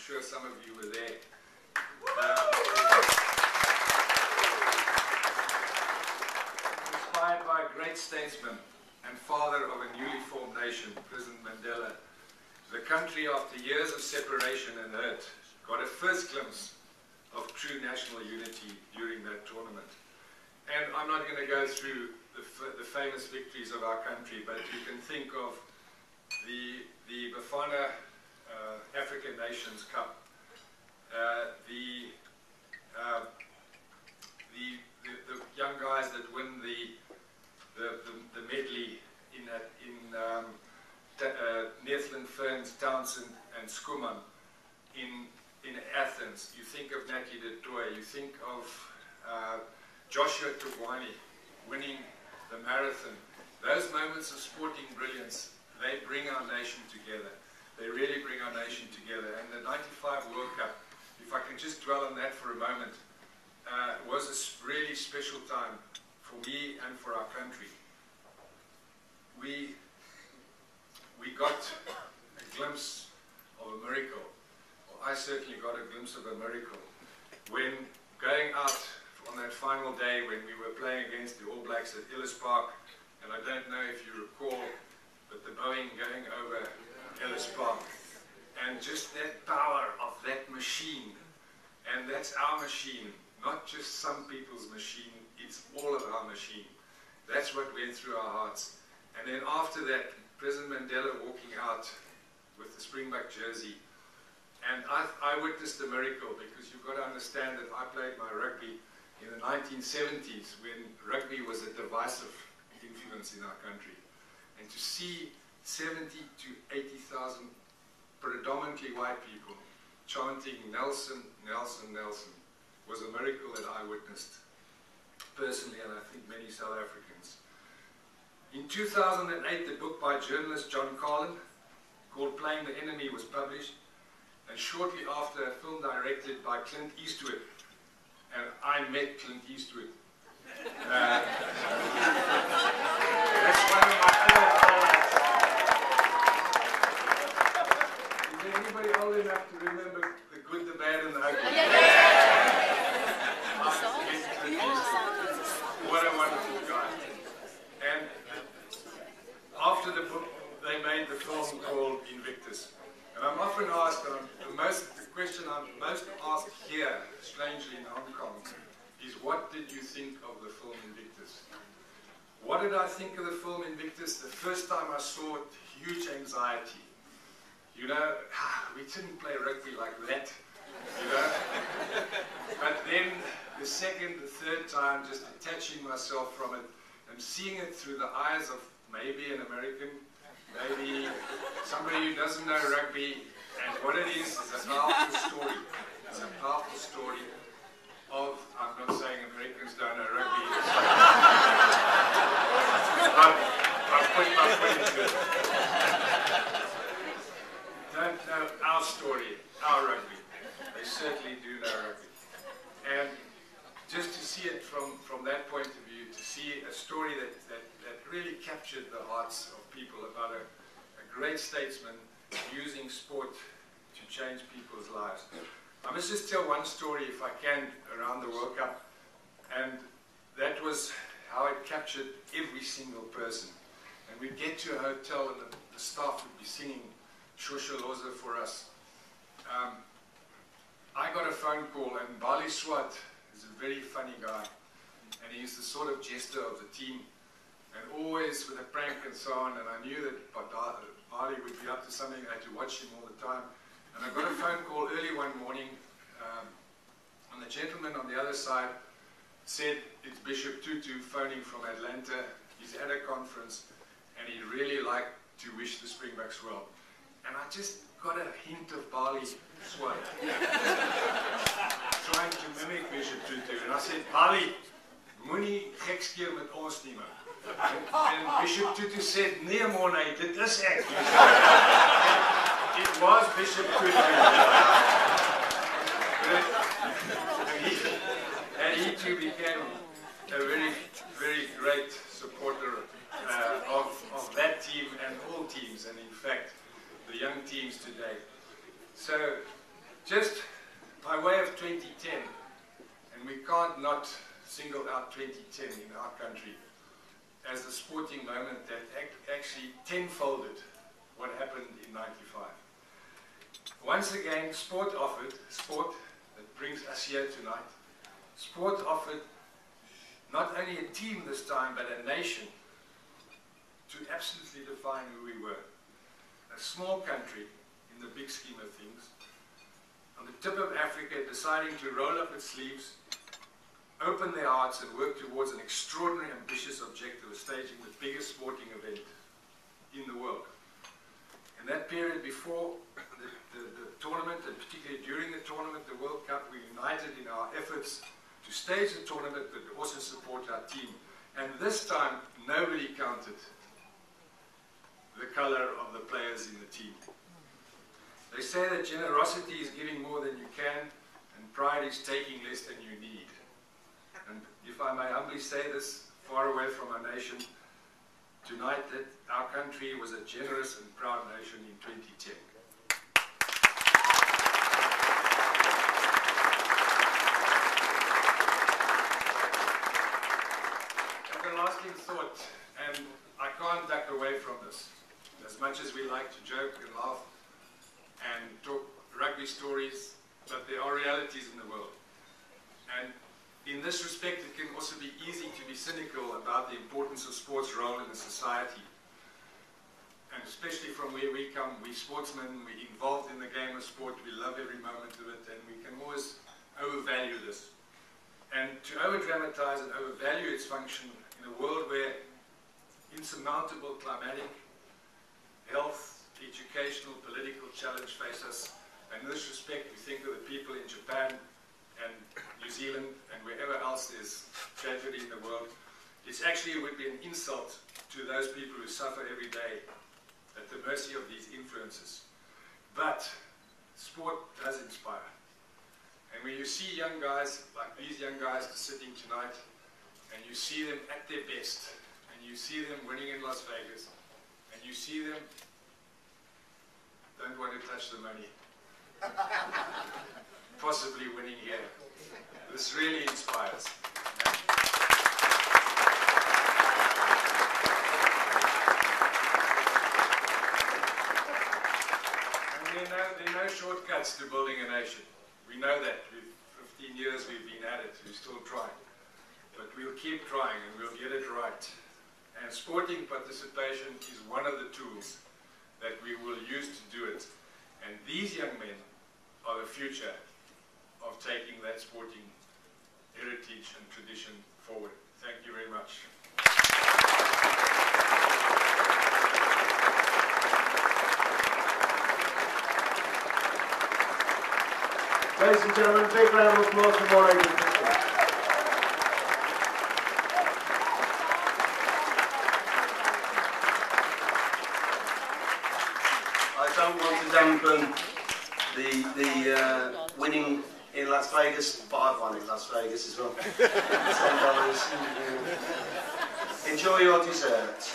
sure some of you were there. Uh, inspired by a great statesman and father of a newly formed nation, President Mandela, the country, after years of separation and hurt, got a first glimpse of true national unity during that tournament. And I'm not going to go through the, the, famous victories of our country, but you can think of the, the Bafana African Nations Cup, uh, the, uh, the, the, the, young guys that win the, the, the, the medley in, that, in um, uh, Ferns, Townsend, and Schoeman in, in Athens. You think of Naki du Toit, you think of uh, Josia Thugwane winning the marathon. Those moments of sporting brilliance, they bring our nation together. They really bring our nation together. And the 95 World Cup, if I can just dwell on that for a moment, uh, was a really special time for me and for our country. We, we got a glimpse of a miracle. I certainly got a glimpse of a miracle when going out on that final day when we were playing against the All Blacks at Ellis Park, and I don't know if you recall, but the Boeing going over Ellis Park, and just that power of that machine, and that's our machine, not just some people's machine, it's all of our machine. That's what went through our hearts. And then after that, President Mandela walking out with the Springbok jersey, and I, I witnessed a miracle because you've got to understand that I played my rugby in the 1970s when rugby was a divisive influence in our country. And to see 70 to 80,000 predominantly white people chanting Nelson, Nelson, Nelson was a miracle that I witnessed personally and I think many South Africans. In 2008, the book by journalist John Carlin called Playing the Enemy was published and shortly after a film directed by Clint Eastwood and I met Clint Eastwood. Uh, that's one of my Is anybody old enough to remember the good, the bad, and the ugly? What a wonderful guy. And after the book, they made the film called Invictus. And I'm often asked, the most question I'm most asked here, strangely in Hong Kong, is what did you think of the film Invictus? What did I think of the film Invictus? The first time I saw it, huge anxiety. You know, ah, we didn't play rugby like that, you know. but then the second, the third time, just detaching myself from it and seeing it through the eyes of maybe an American, maybe somebody who doesn't know rugby, and what it is, is a powerful story. It's a powerful story of, I'm not saying Americans don't know rugby. I've, I've put my foot into it. Don't know our story, our rugby. They certainly do know rugby. And just to see it from, from that point of view, to see a story that, that, that really captured the hearts of people about a, a great statesman using sport to change people's lives. I must just tell one story, if I can, around the World Cup. And that was how it captured every single person. And we'd get to a hotel and the, the staff would be singing Shosholoza for us. Um, I got a phone call and Balie Swart is a very funny guy. And he's the sort of jester of the team. And always with a prank and so on. And I knew that Balie would be up to something. I had to watch him all the time. And I got a phone call early one morning, um, and the gentleman on the other side said it's Bishop Tutu phoning from Atlanta. He's at a conference, and he'd really like to wish the Springboks well. And I just got a hint of Balie Swart, trying to mimic Bishop Tutu. And I said, Balie, moenie gekskeer met ons nie man. En Bishop Tutu said, nee mona, dit is ek. it was Bishop Tutu. and, he, and he too became a very, very great supporter uh, of, of that team and all teams, and in fact, the young teams today. So Just by way of 2010, and we can't not single out 2010 in our country as a sporting moment that ac actually tenfolded what happened in 95. Once again, sport offered, sport that brings us here tonight, sport offered not only a team this time, but a nation to absolutely define who we were. A small country in the big scheme of things, on the tip of Africa deciding to roll up its sleeves, open their hearts and work towards an extraordinary ambitious objective of staging the biggest sporting event in the world. In that period before the, the, the tournament, and particularly during the tournament, the World Cup, we united in our efforts to stage the tournament, but also support our team. And this time, nobody counted the color of the players in the team. They say that generosity is giving more than you can, and pride is taking less than you need. If I may humbly say this, far away from our nation, tonight that our country was a generous and proud nation in 2010. lasting thought, and I can't duck away from this. As much as we like to joke and laugh and talk rugby stories, but there are realities in the world. And in this respect, it can also be easy to be cynical about the importance of sports' role in a society. And especially from where we come, we sportsmen, we're involved in the game of sport, we love every moment of it, and we can always overvalue this. And to over-dramatize and overvalue its function in a world where insurmountable climatic, health, educational, political challenge face us. And in this respect, we think of the people in Japan Zealand and wherever else there's tragedy in the world. It actually would be an insult to those people who suffer every day at the mercy of these influences. But sport does inspire. And when you see young guys, like these young guys sitting tonight, and you see them at their best, and you see them winning in Las Vegas, and you see them don't want to touch the money. Possibly winning here. This really inspires. And there are, no, there are no shortcuts to building a nation. We know that. We've, 15 years we've been at it. We're still trying but we'll keep trying and we'll get it right. And sporting participation is one of the tools that we will use to do it. And these young men are the future of taking that sporting heritage and tradition forward. Thank you very much. Ladies and gentlemen, big round of applause for Morne. dampen the, the uh, winning in Las Vegas, but I've won in Las Vegas as well. $10. Enjoy your dessert.